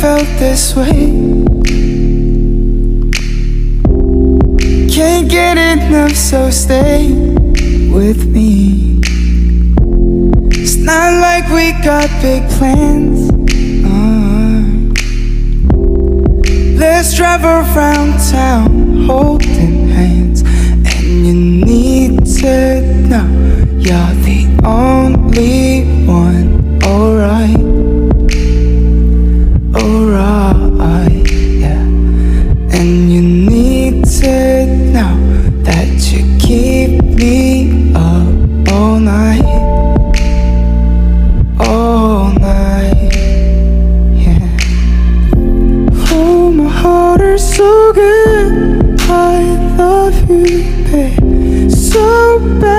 felt this way. Can't get enough, so stay with me. It's not like we got big plans. uh. Let's drive around town holding hands. And you need to know you're the only good now that you keep me up all night. All night, yeah. Oh, my heart is so good. I love you, babe, so bad.